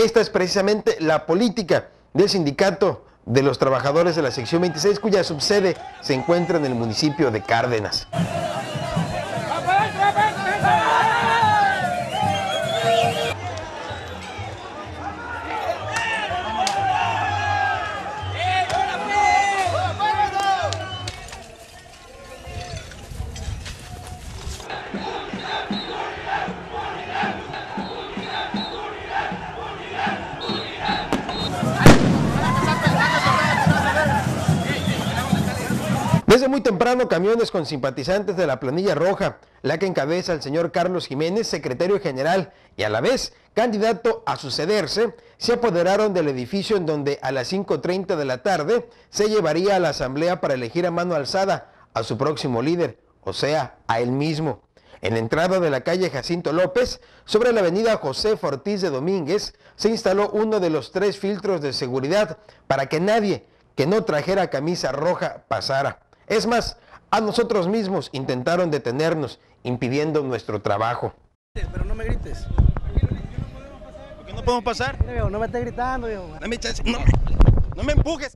Esta es precisamente la política del sindicato de los trabajadores de la sección 26, cuya subsede se encuentra en el municipio de Cárdenas. Desde muy temprano, camiones con simpatizantes de la planilla roja, la que encabeza el señor Carlos Jiménez, secretario general y a la vez candidato a sucederse, se apoderaron del edificio en donde a las 5.30 de la tarde se llevaría a la asamblea para elegir a mano alzada a su próximo líder, o sea, a él mismo. En entrada de la calle Jacinto López, sobre la avenida José Ortiz de Domínguez, se instaló uno de los tres filtros de seguridad para que nadie que no trajera camisa roja pasara. Es más, a nosotros mismos intentaron detenernos, impidiendo nuestro trabajo. Pero no me grites. ¿Por qué no podemos pasar? No me estés gritando, viejo. Dame chance. No, no me empujes.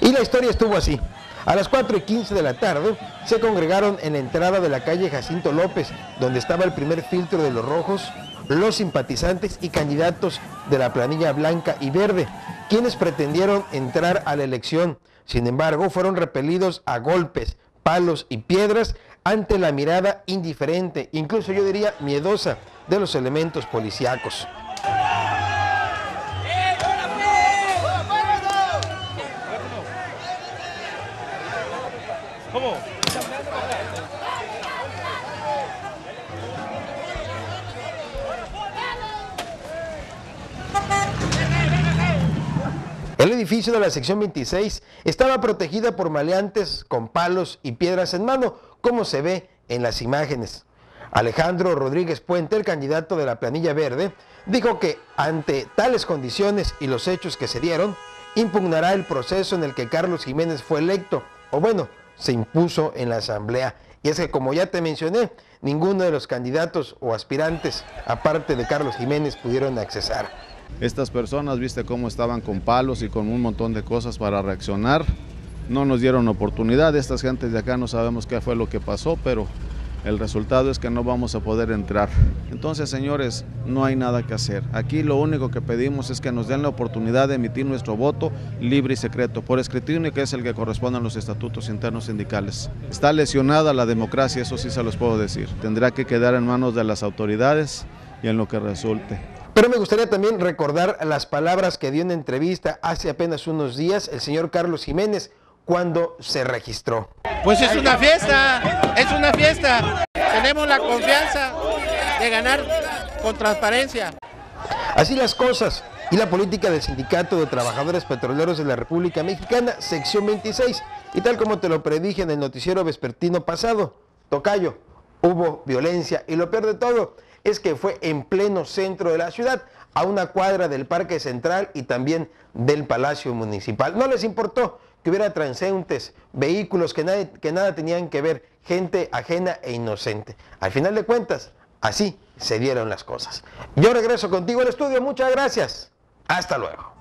Y la historia estuvo así. A las 4 y 15 de la tarde se congregaron en la entrada de la calle Jacinto López, donde estaba el primer filtro de los rojos, los simpatizantes y candidatos de la planilla blanca y verde, quienes pretendieron entrar a la elección. Sin embargo, fueron repelidos a golpes, palos y piedras ante la mirada indiferente, incluso yo diría miedosa, de los elementos policíacos. ¿Cómo? El edificio de la sección 26 estaba protegida por maleantes con palos y piedras en mano, como se ve en las imágenes. Alejandro Rodríguez Puente, el candidato de la planilla verde, dijo que ante tales condiciones y los hechos que se dieron, impugnará el proceso en el que Carlos Jiménez fue electo, o bueno, se impuso en la asamblea. Y es que como ya te mencioné, ninguno de los candidatos o aspirantes, aparte de Carlos Jiménez, pudieron accesar. Estas personas, viste cómo estaban con palos y con un montón de cosas para reaccionar. No nos dieron oportunidad. Estas gentes de acá no sabemos qué fue lo que pasó, pero el resultado es que no vamos a poder entrar. Entonces, señores, no hay nada que hacer. Aquí lo único que pedimos es que nos den la oportunidad de emitir nuestro voto libre y secreto, por escrutinio que es el que corresponde a los estatutos internos sindicales. Está lesionada la democracia, eso sí se los puedo decir. Tendrá que quedar en manos de las autoridades y en lo que resulte. Pero me gustaría también recordar las palabras que dio en entrevista hace apenas unos días el señor Carlos Jiménez cuando se registró. Pues es una fiesta, es una fiesta. Tenemos la confianza de ganar con transparencia. Así las cosas y la política del Sindicato de Trabajadores Petroleros de la República Mexicana, sección 26. Y tal como te lo predije en el noticiero vespertino pasado, Tocayo, hubo violencia y lo peor de todo es que fue en pleno centro de la ciudad, a una cuadra del Parque Central y también del Palacio Municipal. No les importó que hubiera transeúntes, vehículos que, que nada tenían que ver, gente ajena e inocente. Al final de cuentas, así se dieron las cosas. Yo regreso contigo al estudio, muchas gracias. Hasta luego.